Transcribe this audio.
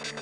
you